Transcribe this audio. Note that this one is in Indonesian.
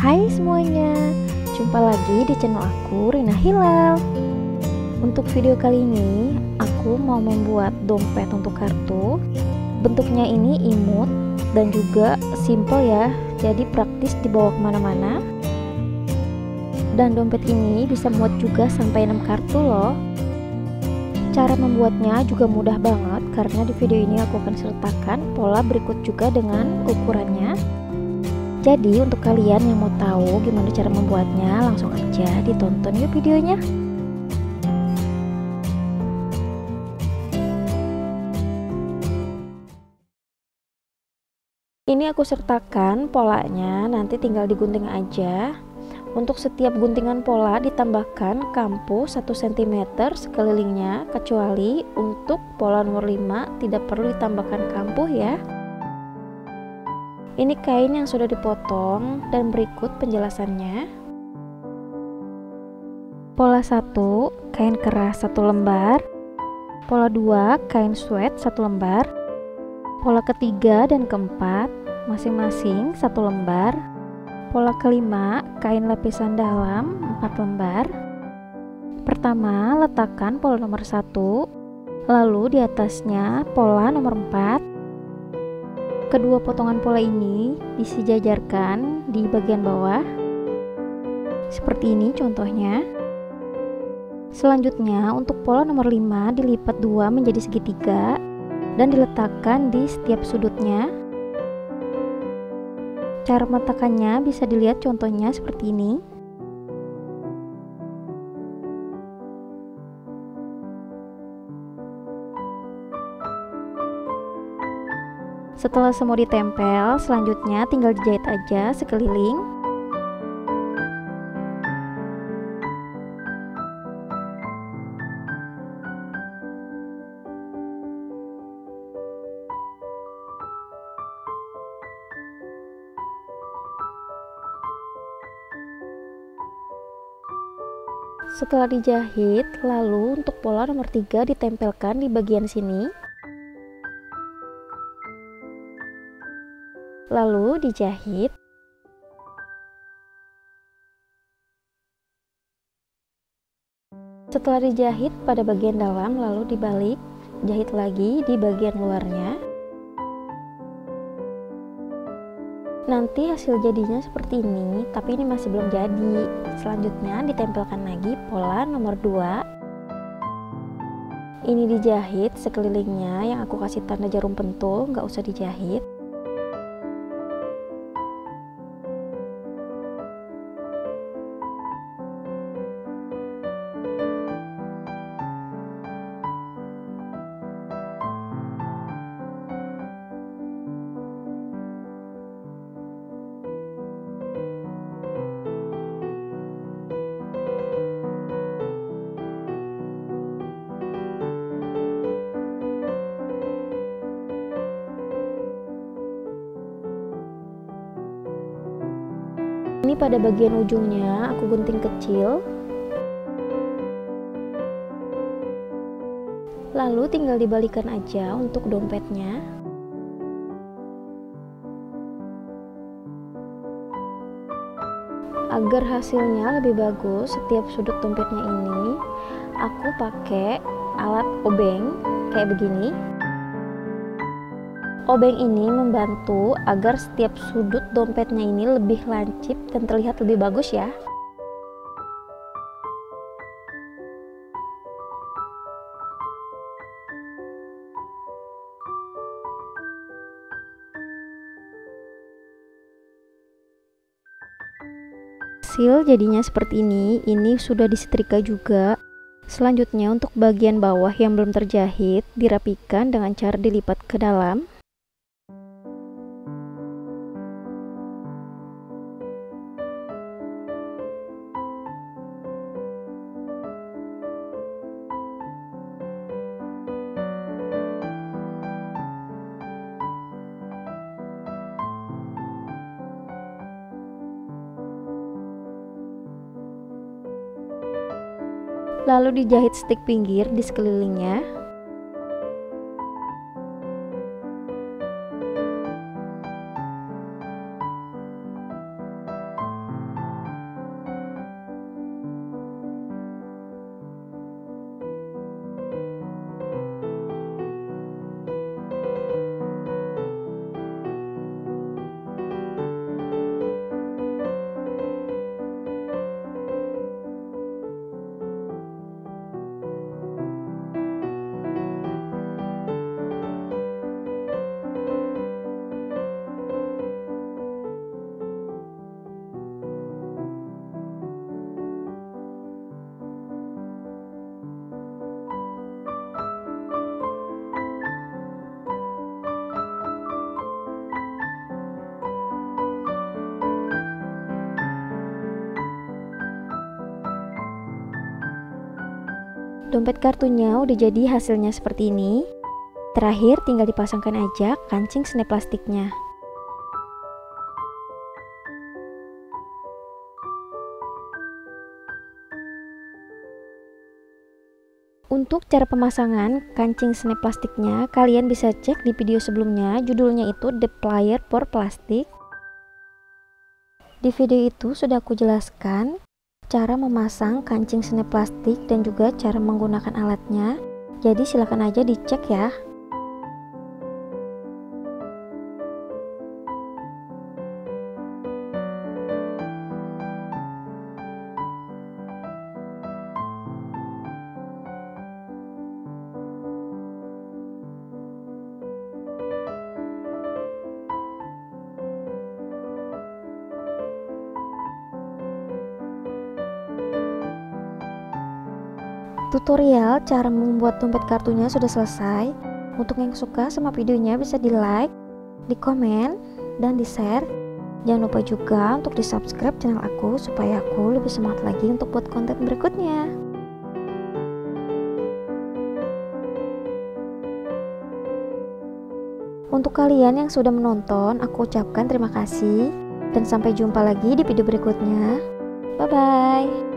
Hai semuanya, jumpa lagi di channel aku Rina Hilal. Untuk video kali ini, aku mau membuat dompet untuk kartu. Bentuknya ini imut dan juga simple ya, jadi praktis dibawa ke mana-mana. Dan dompet ini bisa muat juga sampai 6 kartu loh. Cara membuatnya juga mudah banget karena di video ini aku akan sertakan pola berikut juga dengan ukurannya. Jadi untuk kalian yang mau tahu gimana cara membuatnya langsung aja ditonton yuk videonya. Ini aku sertakan polanya, nanti tinggal digunting aja. Untuk setiap guntingan pola ditambahkan kampu 1 cm sekelilingnya kecuali untuk pola nomor 5 tidak perlu ditambahkan kampu ya. Ini kain yang sudah dipotong dan berikut penjelasannya. Pola 1 kain keras 1 lembar. Pola 2 kain sweat 1 lembar. Pola ketiga dan keempat masing-masing 1 lembar Pola kelima, kain lapisan dalam 4 lembar. Pertama, letakkan pola nomor 1, lalu di atasnya pola nomor 4. Kedua potongan pola ini disejajarkan di bagian bawah. Seperti ini contohnya. Selanjutnya, untuk pola nomor 5 dilipat dua menjadi segitiga dan diletakkan di setiap sudutnya Cara meletakkannya bisa dilihat contohnya seperti ini. Setelah semua ditempel, selanjutnya tinggal dijahit aja sekeliling Setelah dijahit, lalu untuk pola nomor 3 ditempelkan di bagian sini. Lalu dijahit. Setelah dijahit pada bagian dalam, lalu dibalik, jahit lagi di bagian luarnya. Nanti hasil jadinya seperti ini, tapi ini masih belum jadi. Selanjutnya ditempelkan lagi pola nomor 2. Ini dijahit sekelilingnya yang aku kasih tanda jarum pentul, nggak usah dijahit. Ini pada bagian ujungnya aku gunting kecil. Lalu tinggal dibalikan aja untuk dompetnya. Agar hasilnya lebih bagus, setiap sudut dompetnya ini aku pakai alat obeng kayak begini Obeng ini membantu agar setiap sudut dompetnya ini lebih lancip dan terlihat lebih bagus ya. Hasil jadinya seperti ini, ini sudah disetrika juga. Selanjutnya untuk bagian bawah yang belum terjahit, dirapikan dengan cara dilipat ke dalam. Lalu dijahit stik pinggir di sekelilingnya Dompet kartunya udah jadi hasilnya seperti ini. Terakhir tinggal dipasangkan aja kancing snap plastiknya. Untuk cara pemasangan kancing snap plastiknya, kalian bisa cek di video sebelumnya, judulnya itu The Plier for Plastic. Di video itu sudah aku jelaskan cara memasang kancing snap plastik dan juga cara menggunakan alatnya. Jadi silakan aja dicek ya. Tutorial cara membuat dompet kartunya sudah selesai. Untuk yang suka sama videonya bisa di like, di komen, dan di share. Jangan lupa juga untuk di subscribe channel aku supaya aku lebih semangat lagi untuk buat konten berikutnya. Untuk kalian yang sudah menonton, aku ucapkan terima kasih dan sampai jumpa lagi di video berikutnya. Bye bye.